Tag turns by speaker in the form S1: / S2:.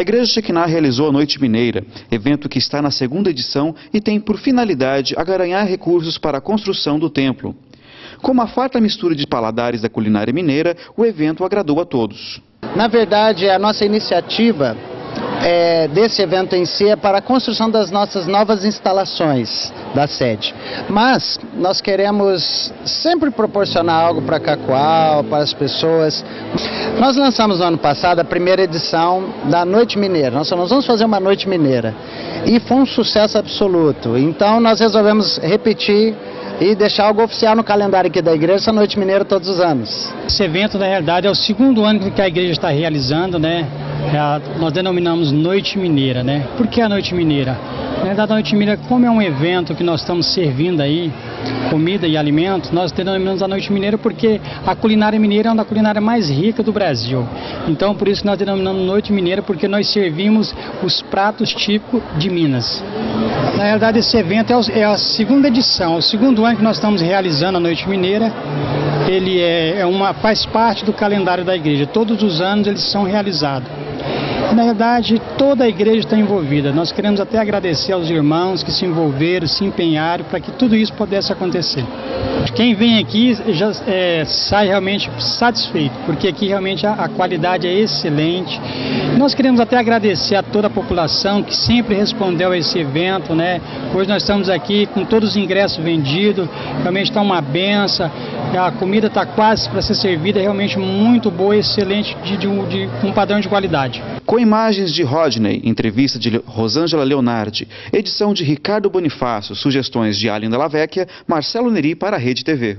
S1: A Igreja Shekinah realizou a Noite Mineira, evento que está na segunda edição e tem por finalidade agaranhar recursos para a construção do templo. Com uma farta mistura de paladares da culinária mineira, o evento agradou a todos.
S2: Na verdade, a nossa iniciativa é, desse evento em si é para a construção das nossas novas instalações da sede. Mas nós queremos sempre proporcionar algo para Cacoal, para as pessoas. Nós lançamos no ano passado a primeira edição da Noite Mineira. Nós vamos fazer uma Noite Mineira. E foi um sucesso absoluto. Então nós resolvemos repetir e deixar algo oficial no calendário aqui da igreja, essa Noite Mineira todos os anos.
S3: Esse evento, na realidade, é o segundo ano que a igreja está realizando, né? É a, nós denominamos Noite Mineira, né? Por que a Noite Mineira? Na verdade, a Noite Mineira, como é um evento que nós estamos servindo aí, comida e alimentos, nós denominamos a Noite Mineira porque a culinária mineira é uma da culinária mais rica do Brasil. Então, por isso que nós denominamos Noite Mineira, porque nós servimos os pratos típicos de Minas. Na realidade, esse evento é, a segunda edição, o segundo ano que nós estamos realizando a Noite Mineira. Ele é, é uma, faz parte do calendário da igreja. Todos os anos eles são realizados. Na verdade, toda a igreja está envolvida. Nós queremos até agradecer aos irmãos que se envolveram, se empenharam para que tudo isso pudesse acontecer. Quem vem aqui já é, sai realmente satisfeito, porque aqui realmente a, a, qualidade é excelente. Nós queremos até agradecer a toda a população que sempre respondeu a esse evento, né? Hoje nós estamos aqui com todos os ingressos vendidos, realmente está uma benção, a comida está quase para ser servida, é realmente muito boa, excelente, de, de, de um padrão de qualidade.
S1: Com imagens de Rodney, entrevista de Rosângela Leonardi, edição de Ricardo Bonifácio, sugestões de Aline Della Vecchia, Marcelo Neri para a Rede TV.